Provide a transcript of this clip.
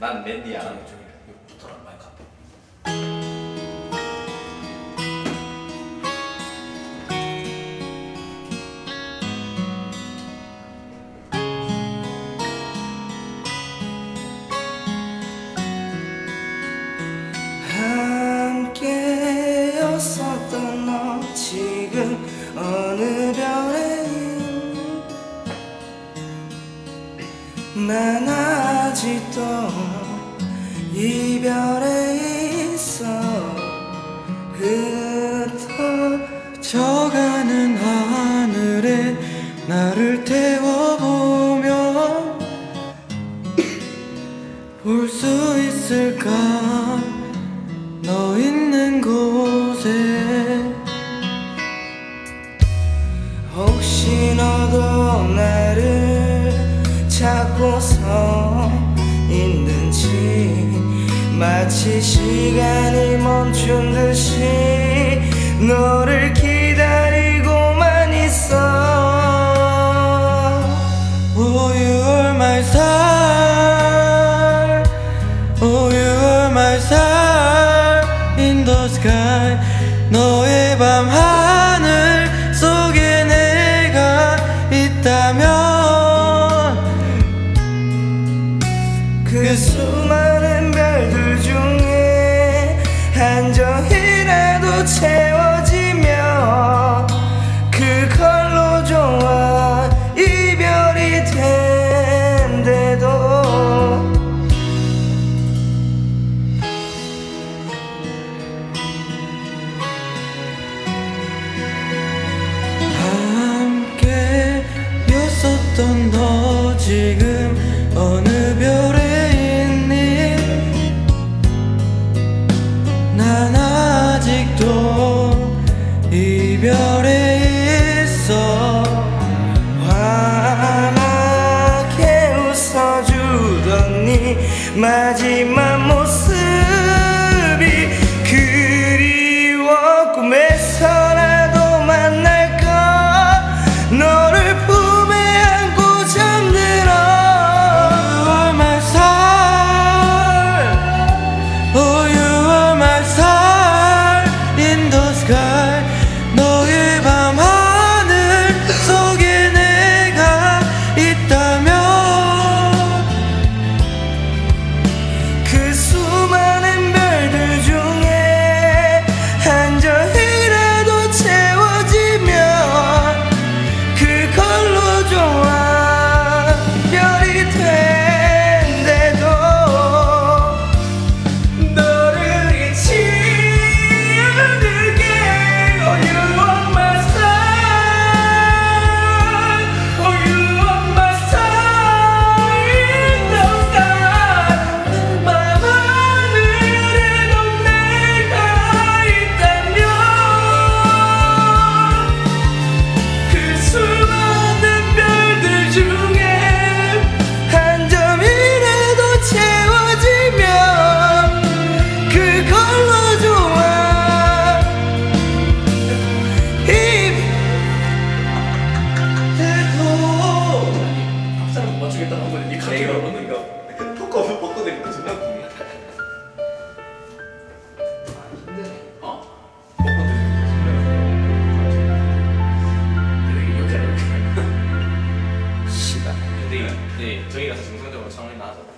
난 맨디야. 저기 저기 여기. 붙어라 마이크 앞에. 함께였었던 너 지금 어느 별에 있니 흩어져가는 하늘에 나를 태워보면 볼 수 있을까? 너 있는 곳에 혹시 너도 나를 찾고서 있는지 마치 시간이 멈춘 듯이 너를 기다리고만 있어 Oh you are my star Oh you are my star in the sky 너의 밤 하늘 속에 내가 있다면 그 수많은 별들 중에 한 점이라도 채워 지금 어느 별에 있니? 난 아직도 이별에 있어. 환하게 웃어주던 네 마지막 모습 什么会被我稍拿走？